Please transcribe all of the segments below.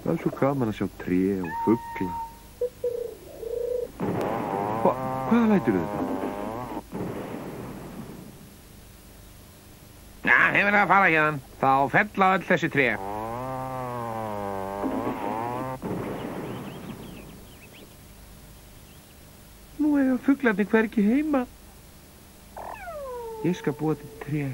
Það er svo gaman að sjá tré og fuggla. Hva, hvað lætur þetta? Já, hefur það að fara hérna. Þá fella öll þessi tré. Nú eiga fugglarnir hvergi heima. Ég skal búa til tré.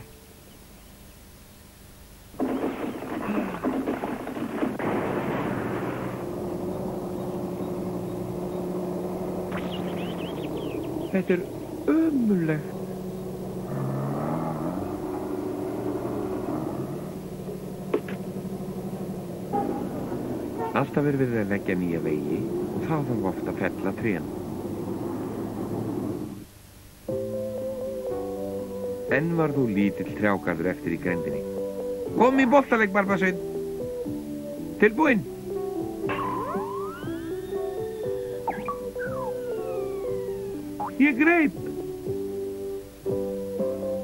Þetta er ömulegt. Alltaf er verið að leggja nýja vegi og þá þarf ofta að fella trén. Enn var þú lítill trjágarður eftir í grendinni. Kom í boltaleg, Barbasveit. Tilbúinn. Ég greip!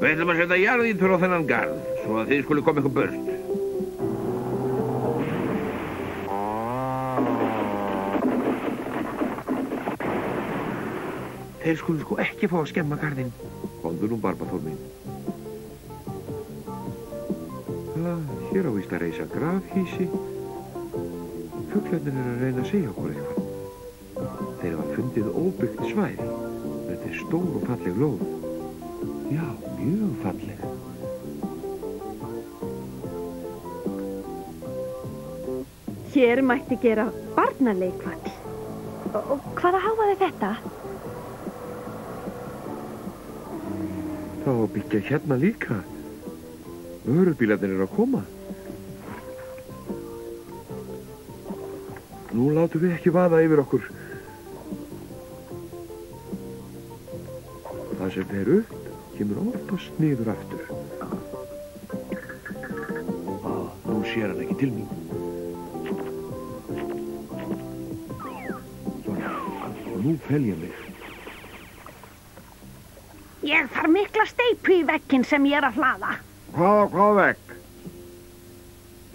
Við ætlum að setja jarðítur á þennan garð, svo að þið skulle koma ykkur burt. Þeir skulu sko ekki fá að skemma garðinn. Komdu nú, Barbaþór minn. Ah, hér á víst að reysa grafhísi. Fuglarnir eru að reyna að segja okkur eitthvað. Þeir hafa fundið óbyggt svæði. Þetta er stór og falleg lóð. Já, mjög falleg. Hér mætti gera barnaleikvall. Og, hvaða háfaði þetta? Þá að byggja hérna líka. Vörubílarnir eru að koma. Nú látum við ekki vaða yfir okkur. Það sem er upp kemur oftast niður aftur. Á, nú sér hann ekki til mín. Svona, og nú fel ég mig. Ég þarf mikla steipu í vekkinn sem ég er að hlaða. Hvað, hvað vekk?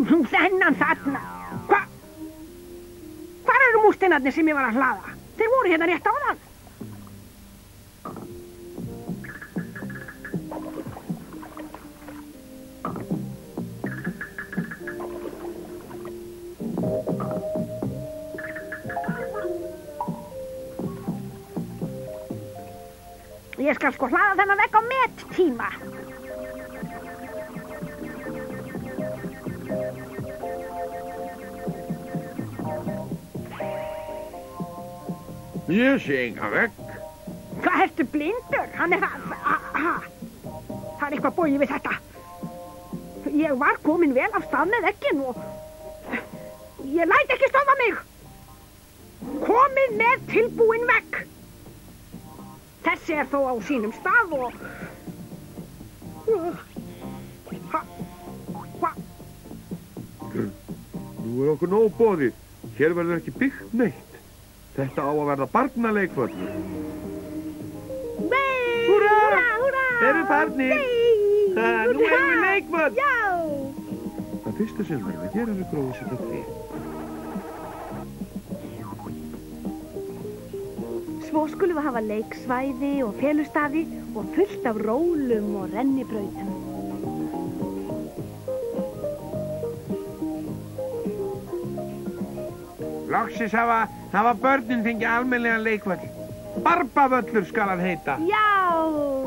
Nú þennan þarna. Hva? Hvar eru mústinarnir sem ég var að hlaða? Þeir voru hérna rétt á það. Ég skal sko hlaða þennan vekk á mettíma. Ég sé enga vekk. Hvað ertu blindur? Hann er að... Það er eitthvað bóið við þetta. Ég var komin vel af stað með ekkin og... Ég læt ekki stöða mig. Komin með tilbúin vekk. Þessi er þó á sínum stað og... Ha, hva, Nú er okkur nóg bóðið. Hér verður ekki byggt neitt. Þetta á að verða barnaleikvöllur. Nei! Húrra, húrra! Þeir eru farnir. Nei! Nú erum við leikvöll. Já! Fyrsta sem verður að gera er að gróða sér þetta tré. Svo skulum við hafa leiksvæði og felustaði og fullt af rólum og rennibrautum. Loksis hafa, hafa börnin fengið almennlega leikvöld. Barbavöllur skal hann heita. Já!